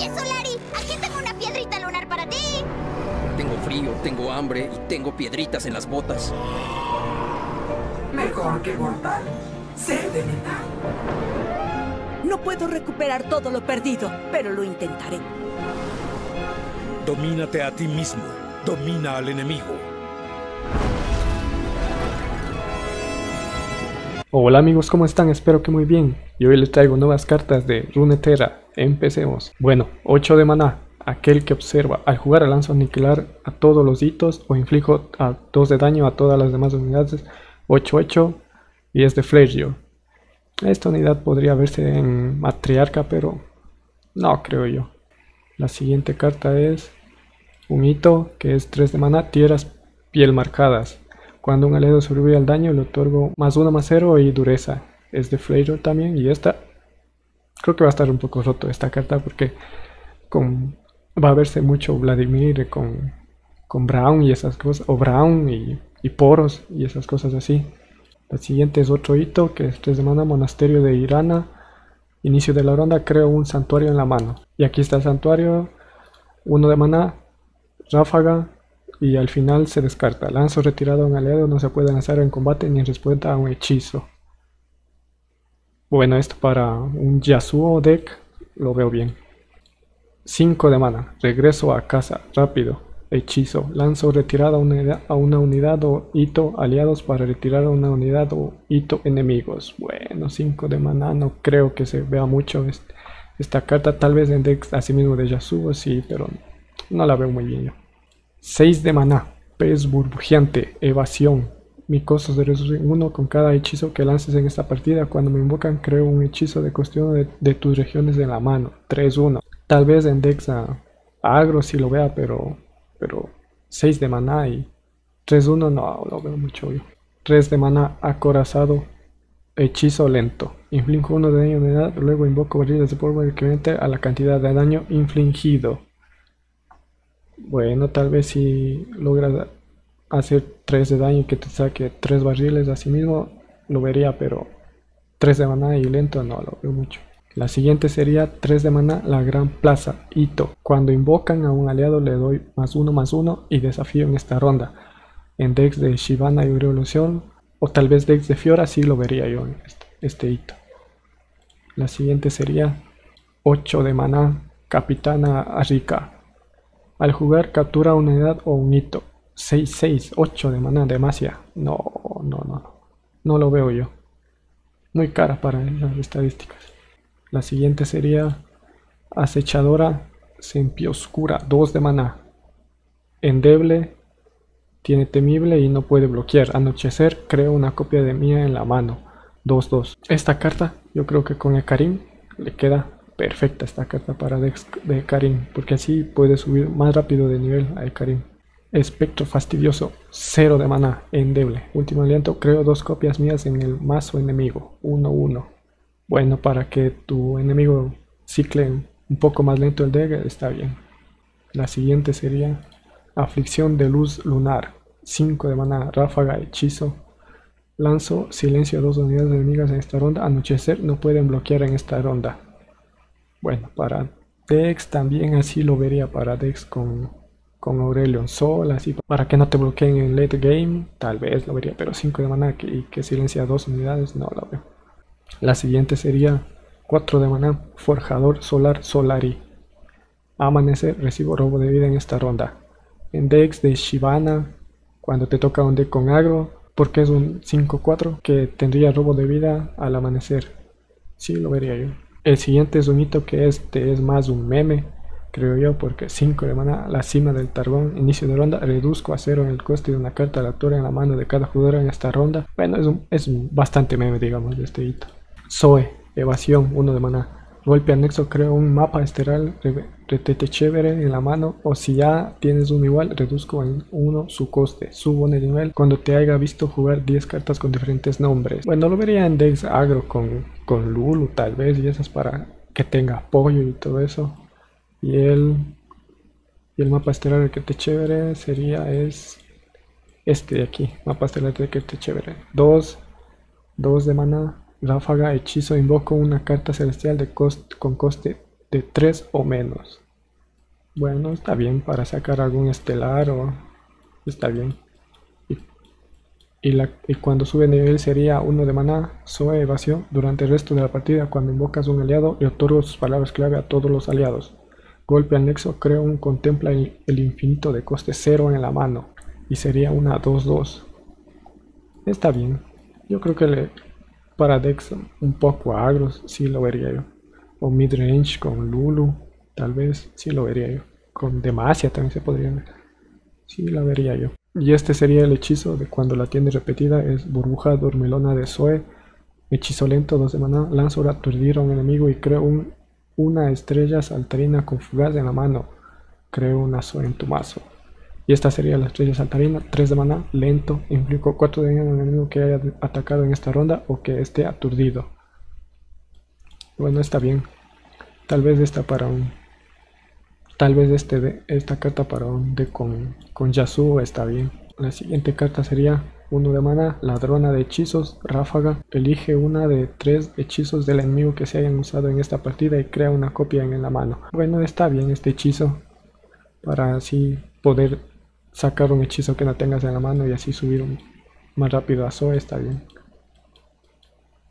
Oye, Solari, aquí tengo una piedrita lunar para ti. Tengo frío, tengo hambre y tengo piedritas en las botas. Mejor que mortal. Ser de metal. No puedo recuperar todo lo perdido, pero lo intentaré. Domínate a ti mismo. Domina al enemigo. Hola amigos, ¿cómo están? Espero que muy bien. Y hoy les traigo nuevas cartas de Runeterra. Empecemos. Bueno, 8 de maná. Aquel que observa. Al jugar lanzo aniquilar a todos los hitos o inflijo a 2 de daño a todas las demás unidades. 8-8 y es de Flareyo. Esta unidad podría verse en matriarca, pero no creo yo. La siguiente carta es un hito que es 3 de mana, tierras piel marcadas. Cuando un aliado sobrevive al daño le otorgo más 1 más 0 y dureza. Es de Flareyo también y esta creo que va a estar un poco roto esta carta porque con, va a verse mucho Vladimir con, con Brown y esas cosas, o Brown y, y Poros y esas cosas así. La siguiente es otro hito, que es 3 de mana, Monasterio de Irana. Inicio de la ronda, creo un santuario en la mano. Y aquí está el santuario, 1 de mana, ráfaga, y al final se descarta. Lanzo retirado a un aliado no se puede lanzar en combate ni en respuesta a un hechizo. Bueno, esto para un Yasuo deck lo veo bien. 5 de mana, regreso a casa, rápido. Hechizo. Lanzo retirada a una, unidad o hito aliados para retirar a una unidad o hito enemigos. Bueno, 5 de maná. No creo que se vea mucho esta carta. Tal vez en deck así mismo de Yasuo, sí, pero no la veo muy bien yo. 6 de maná. Pez burbujeante. Evasión. Mi costo de resurrección 1 con cada hechizo que lances en esta partida. Cuando me invocan, creo un hechizo de cuestión de, tus regiones de la mano. 3-1. Tal vez en Dex a agro si lo vea, pero pero 6 de maná y 3-1 no lo veo mucho yo. 3 de maná acorazado, hechizo lento. Inflijo 1 de daño de edad, luego invoco barriles de polvo equivalente a la cantidad de daño infligido. Bueno, tal vez si logra hacer 3 de daño que te saque 3 barriles así mismo, lo vería, pero 3 de maná y lento no lo veo mucho. La siguiente sería 3 de mana, la gran plaza, Ito. Cuando invocan a un aliado le doy más 1 más 1 y desafío en esta ronda. En decks de Shivana y Evolución, o tal vez decks de Fiora, sí lo vería yo en este, este hito. La siguiente sería 8 de mana, Capitana Arika. Al jugar captura una unidad o un hito. 6, 6, 8 de mana, demasia. No, no, no. No lo veo yo. Muy cara para las estadísticas. La siguiente sería Acechadora Sempioscura, 2 de maná. Endeble, tiene temible y no puede bloquear. Anochecer, creo una copia de mía en la mano. 2-2. Esta carta, yo creo que con Ekarim le queda perfecta esta carta para de, Ekarim, porque así puede subir más rápido de nivel a Ekarim. Espectro fastidioso, 0 de maná, endeble. Último aliento, creo dos copias mías en el mazo enemigo, 1-1. Bueno, para que tu enemigo cicle un poco más lento el deck, está bien. La siguiente sería Aflicción de Luz Lunar. 5 de mana, ráfaga, hechizo. Lanzo silencio a dos unidades enemigas en esta ronda. Anochecer no pueden bloquear en esta ronda. Bueno, para Dex también así lo vería para Dex con, con Aurelion Sol, así para que no te bloqueen en late game, tal vez lo vería, pero 5 de mana y que silencia dos unidades, no lo veo. La siguiente sería 4 de maná, Forjador Solar Solari. Amanecer, recibo robo de vida en esta ronda. En decks de Shivana, cuando te toca un deck con agro, porque es un 5-4 que tendría robo de vida al amanecer. Sí, lo vería yo. El siguiente es un hito que este es más un meme, creo yo, porque 5 de mana, la cima del tarbón, inicio de ronda, reduzco a cero el coste de una carta aleatoria en la mano de cada jugador en esta ronda. Bueno, es, un, es bastante meme, digamos, de este hito. Zoe, evasión, 1 de maná. Golpe anexo, creo un mapa esteral retete chévere en la mano. O si ya tienes un igual, reduzco en 1 su coste. Subo de nivel cuando te haya visto jugar 10 cartas con diferentes nombres. Bueno, lo vería en decks agro con, con Lulu tal vez. Y esas para que tenga apoyo y todo eso. Y el, y el mapa estelar retete chévere sería es este de aquí. Mapa estelar retete chévere. 2, 2 de maná Ráfaga, hechizo, invoco una carta celestial de con coste de 3 o menos. Bueno, está bien para sacar algún estelar o... Está bien. Y, cuando sube nivel sería 1 de maná, Zoe evasión. Durante el resto de la partida, cuando invocas un aliado, le otorgo sus palabras clave a todos los aliados. Golpe anexo, creo un contempla el, infinito de coste 0 en la mano. Y sería una 2-2. Está bien. Yo creo que le, para Dex un poco agros, sí lo vería yo. O midrange con Lulu, tal vez, sí lo vería yo. Con Demacia también se podría ver. Sí, la vería yo. Y este sería el hechizo de cuando la tiene repetida, es burbuja dormilona de Zoe. Hechizo lento, 2 de maná, aturdir a un enemigo y creo un, una estrella saltarina con fugaz en la mano. Creo una Zoe en tu mazo. Y esta sería la estrella saltarina, 3 de maná, lento, implico 4 de daño al enemigo que haya atacado en esta ronda o que esté aturdido. Bueno, está bien. Tal vez esta para un... Tal vez este de, esta carta para un de con, con Yasuo está bien. La siguiente carta sería 1 de mana, ladrona de hechizos, ráfaga. Elige una de tres hechizos del enemigo que se hayan usado en esta partida y crea una copia en la mano. Bueno, está bien este hechizo para así poder sacar un hechizo que no tengas en la mano y así subir más rápido a Zoe, está bien.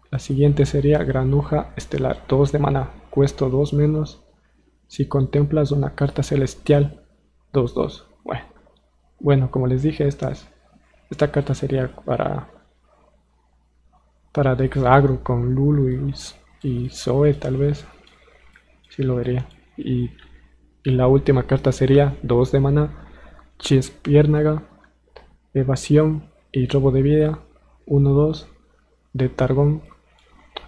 La siguiente sería Granuja Estelar, 2 de mana, cuesto 2 menos. Si contemplas una carta celestial, 2-2. Bueno. bueno, como les dije, esta, esta carta sería para para Dex Agro con Lulu y, y Zoe tal vez. Si lo vería. Y, y la última carta sería 2 de mana, Chispiérnaga, Evasión y Robo de Vida, 1-2 de Targón.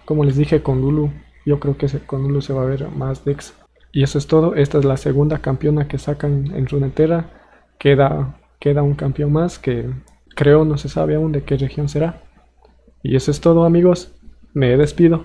Como les dije con Lulu, yo creo que con Lulu se va a ver más Dex. Y eso es todo, esta es la segunda campeona que sacan en Runeterra. Queda, queda un campeón más que creo no se sabe aún de qué región será. Y eso es todo amigos, me despido.